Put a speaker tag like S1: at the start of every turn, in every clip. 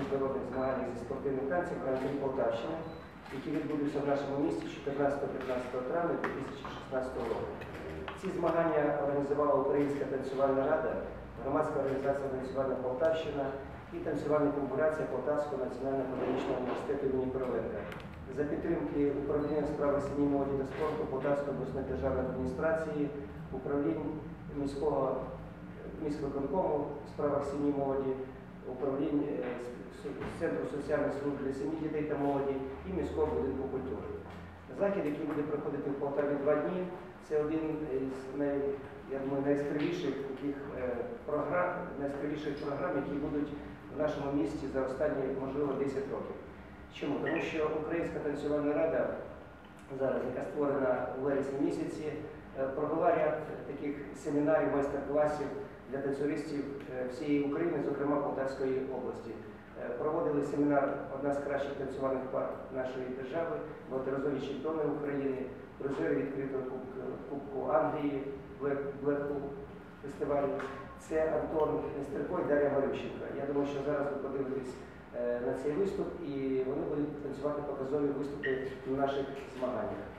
S1: міжнародних змаганнях зі спортивних танців «Гран-прі Полтавщини, які відбудуться в нашому місті 14-15 травня 2016 року. Ці змагання організувала Українська танцювальна рада, громадська організація танцювальна Полтавщина і танцювальна конкуренція Полтавського національного педагогічного університету імені Короленка. За підтримки управління у справах сім'ї молоді та спорту Полтавської обласної державної адміністрації, управління міського міськвиконкому у справах сім'ї молоді, управління е, з- з Центру соціальних служб для сім'ї, дітей та молоді і міського будинку культури. Захід, який буде проходити в Полтаві два дні, це один із най, я думаю, найяскравіших таких е, програм, найяскравіших програм, які будуть в нашому місті за останні, можливо, 10 років. Чому? Тому що Українська танцювальна рада зараз, яка створена у вересні місяці, е, провела ряд таких семінарів, майстер-класів для танцюристів е, всієї України, зокрема Полтавської області. Е, Проводили семінар одна з кращих танцювальних пар нашої держави, багаторазові чемпіони України, призери відкритого кубку, Англії, Blackpool фестивалю. Це Антон Нестерко і Дар'я Марющенко. Я думаю, що зараз ви подивитесь е, на цей виступ і вони будуть танцювати показові виступи на наших змаганнях.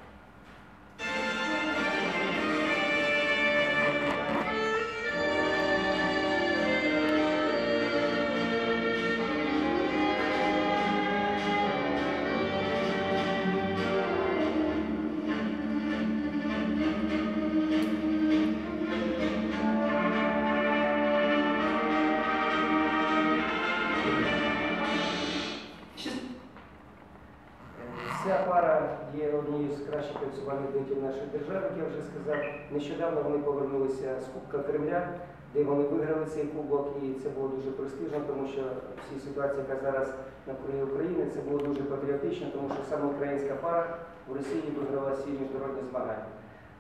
S1: Ця пара є однією з кращих танцювальних дуетів нашої держави, як я вже сказав. Нещодавно вони повернулися з Кубка Кремля, де вони виграли цей кубок, і це було дуже престижно, тому що всі ситуації, яка зараз навкруги України, це було дуже патріотично, тому що саме українська пара в Росії виграла всі міжнародні змагання.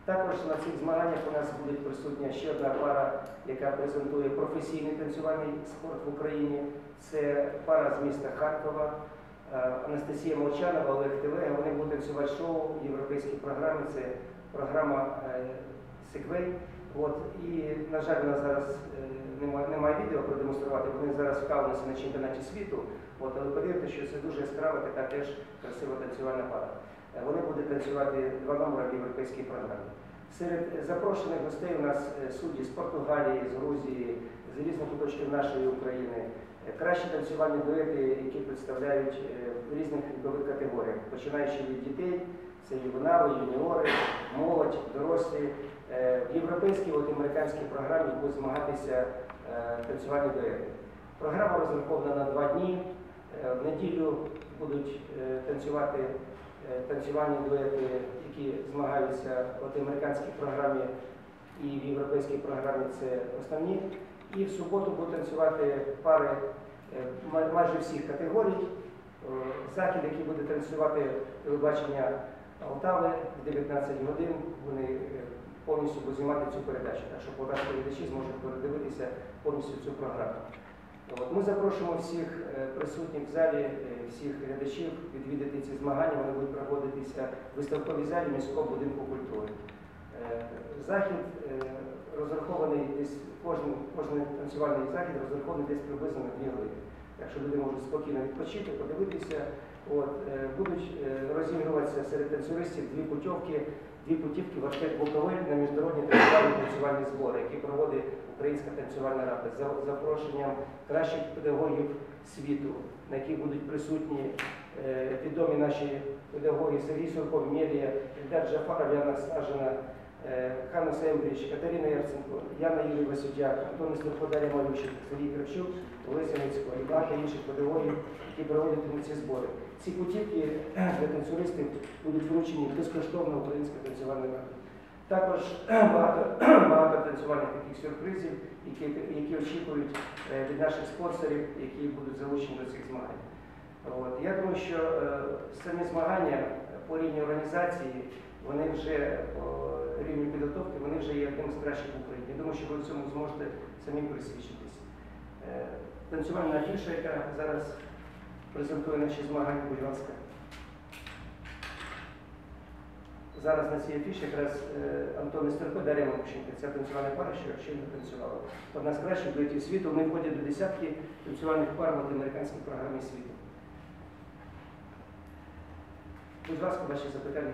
S1: Також на цих змаганнях у нас буде присутня ще одна пара, яка презентує професійний танцювальний спорт в Україні. Це пара з міста Харкова. Е, Анастасія Молчанова, Олег Телега, вони будуть танцювати шоу в європейській програмі. Це програма Секвей. От, і, на жаль, у нас зараз е, немає, немає відео продемонструвати. Вони зараз в Каунасі на чемпіонаті світу. От, але повірте, що це дуже яскрава, така теж красива танцювальна пара. Е, Вони будуть танцювати два номери в європейській програмі. Серед запрошених гостей у нас судді з Португалії, з Грузії, з різних куточків нашої України. Е, Кращі танцювальні дуети, які представляють е, в різних вікових категоріях, починаючи від дітей, це ювенали, юніори, молодь, дорослі. Е, В європейській, от американській програмі будуть змагатися е, танцювальні дуети. Програма розрахована на два дні. Е, В неділю будуть е, танцювати е, танцювальні дуети, які змагаються в американській програмі і в європейській програмі це основні. І в суботу будуть танцювати пари е, майже всіх категорій. Е, Захід, який буде транслювати телебачення Полтави в 19 годин, вони е, повністю будуть знімати цю передачу, так що полтавські глядачі зможуть передивитися повністю цю програму. Ми запрошуємо всіх присутніх в залі, всіх глядачів відвідати ці змагання. Вони будуть проводитися в виставковій залі міського будинку культури. Е, Захід е, розрахований десь, кожен, кожен танцювальний захід розрахований десь приблизно на 2 години. Так що люди можуть спокійно відпочити, подивитися. От, е, будуть розігруватися серед танцюристів дві путівки, дві путівки в Аштек Буковель на міжнародні танцювальні танцювальні збори, які проводить Українська танцювальна рада за запрошенням кращих педагогів світу, на яких будуть присутні відомі наші педагоги Сергій Сурков, Мелія, Ільдар Джафаров, Яна Сажина, Ханна Сембріч, Катерина Ярценко, Яна Юрій Васюдяк, Антон Степко, Дар'я Малющик, Сергій Кравчук, Олеся Ницько і багато інших педагогів, які проводитимуть ці збори. Ці путівки для танцюристів будуть вручені безкоштовно Українська танцювальна рада. Також багато, багато танцювальних таких сюрпризів, які, які очікують е, від наших спонсорів, які будуть залучені до цих змагань. От. Я думаю, що е, самі змагання е, по рівні організації, вони вже по рівню підготовки, вони вже є одним з кращих в Україні. Я думаю, що ви в цьому зможете самі присвідчитись. Е, Танцювальна афіша, яка зараз презентує наші змагання, будь ласка. зараз на цій афіші якраз е, Антон Нестерко, Дар'я Макушенко. Ця танцювальна пара, що щойно танцювала. Одна з кращих дуетів світу. Вони входять до десятки танцювальних пар в американській програмі світу. Будь ласка, ваші запитання.